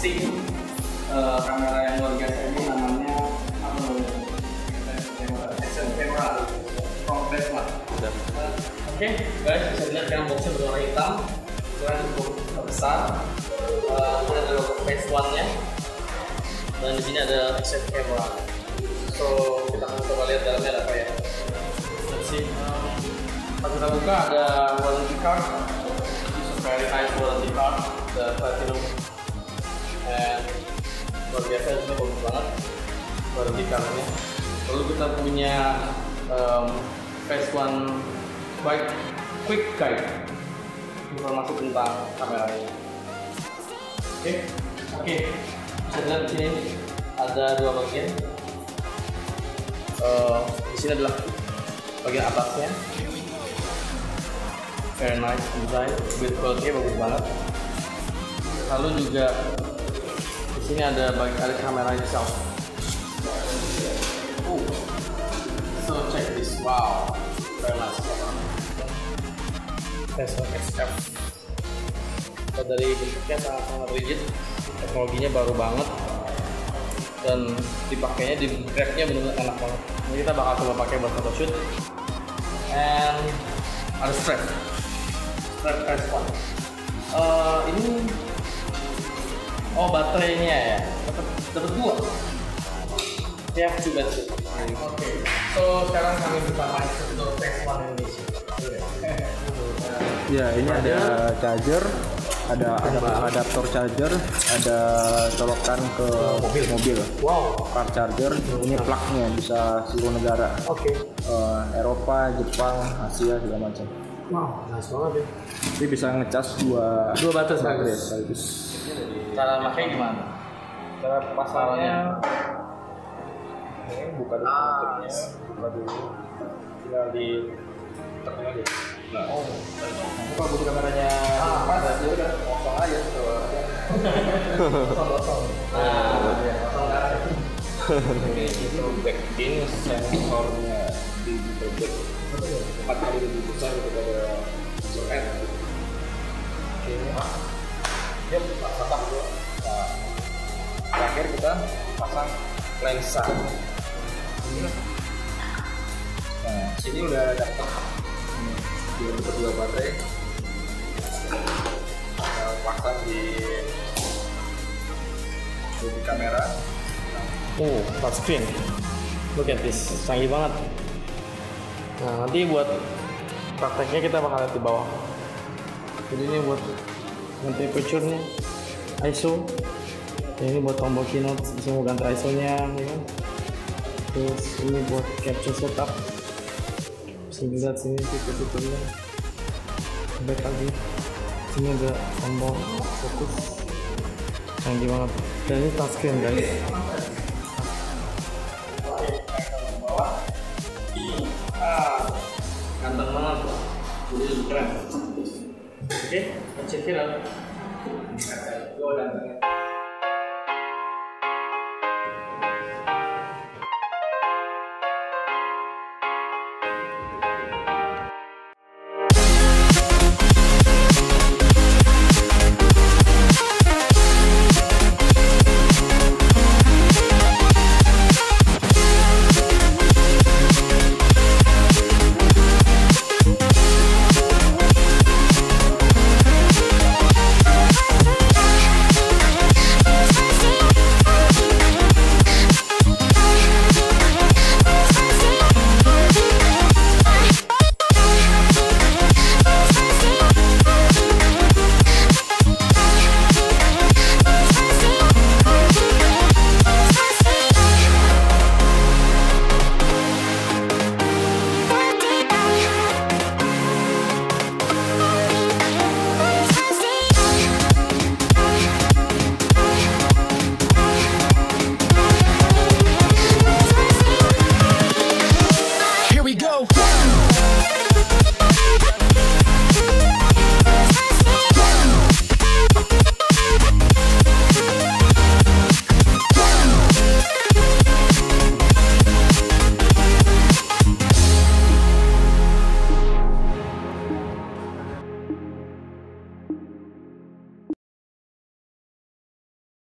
sing uh, eh, kamera yang luar biasa ini namanya apa namanya? Action camera komplit lah oke okay, guys bisa dilihat yang boxnya berwarna hitam. Ukuran cukup besar. Uh, ada logo one nya dan di sini ada action camera so kita akan coba lihat dalamnya ada apa ya. Let's see. Pas kita buka ada warranty card very nice quality card the platinum. And luar biasa juga bagus banget warranty cardnya. Lalu kita punya um, Phase One Quick Quick Guide informasi tentang kameranya. Oke, oke. Bisa dilihat di sini ada dua bagian. Eh, di sini adalah bagian atasnya. Very nice design, build quality bagus banget. Lalu juga sini ada bagian ada kamera itself. Oh, so check this, wow, very nice. Tesla XF. Kalau dari bentuknya sangat sangat rigid, teknologinya baru banget dan dipakainya di grabnya benar-benar enak banget. Ini kita bakal coba pakai buat photoshoot. And ada strap, strap S1. Eh, ini oh baterainya ya, dapat dapat dua. Have two battery. Oke. So sekarang kami buka main store PS1 Indonesia. Ya, ini ada charger, ada adaptor charger, ada colokan ke mobil mobil. Wow. Car charger, ini plugnya bisa seluruh negara. Oke. Eh, Eropa, Jepang, Asia segala macam. Wow, nice banget ya. Ini bisa ngecas dua Dua batas baterai sekaligus. Cara makanya gimana? Cara pasarnya Ini buka dulu tutupnya, buka dulu. Tinggal di tekan aja. Nah, Oh, buka butuh kameranya. Ah, ada ya udah kosong aja tuh. kosong-kosong. Nah, kosong kan. Oke, itu back in sensornya digital back empat kali lebih besar daripada sensor N. Oke, yep, pasang dulu. Nah, terakhir kita pasang lensa. Ini. Nah, sini udah dapet ini, dia untuk dua baterai. Kita pasang di di kamera. Oh, touchscreen. Look at this, canggih banget. Nah, nanti buat prakteknya kita bakal lihat di bawah. Jadi ini buat ganti temperature-nya, ISO. Ini buat tombol keynote, bisa mau ganti ISO-nya, ya kan? Terus ini buat capture setup. Bisa dilihat sini fitur-fiturnya. Back lagi. Sini ada tombol fokus. Canggih banget. Dan ini touchscreen guys. Oke okay, Gue gantengnya.